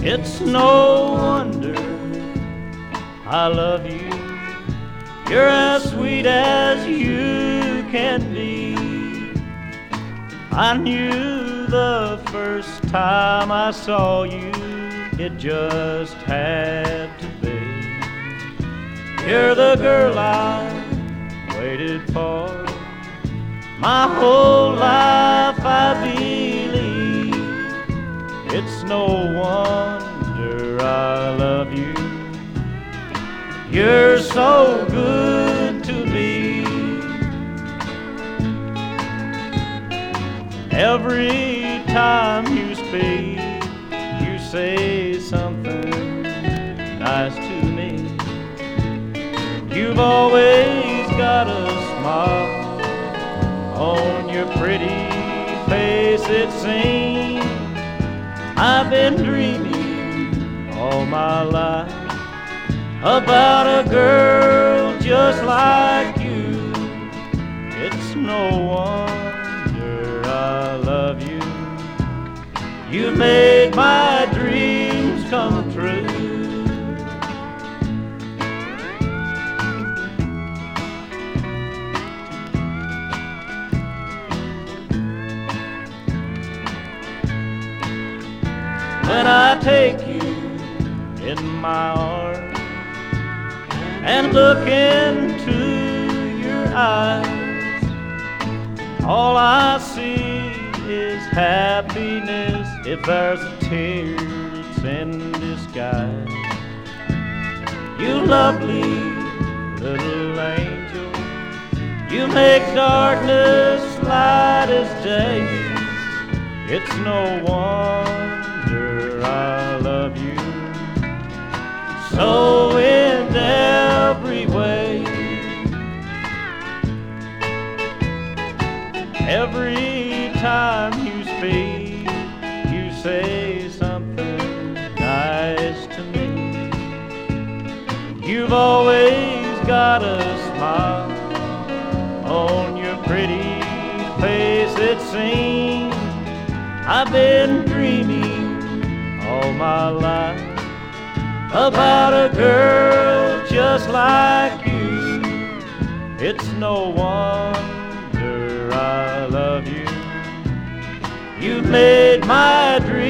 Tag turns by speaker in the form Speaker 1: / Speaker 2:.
Speaker 1: It's no wonder I love you. You're as sweet as you can be. I knew the first time I saw you, it just had to be. You're the girl I waited for. My whole life I believe it's no wonder You're so good to me. Every time you speak, you say something nice to me. You've always got a smile on your pretty face, it seems. I've been dreaming all my life about a girl just like you. It's no wonder I love you. You made my dreams come true. When I take you in my arms and look into your eyes, all I see is happiness. If there's a tear, it's in disguise. You lovely little angel, you make darkness light as day. It's no wonder I love you so Every time you speak, you say something nice to me. You've always got a smile on your pretty face, it seems. I've been dreaming all my life about a girl just like you. It's no wonder I love you. You made my dreams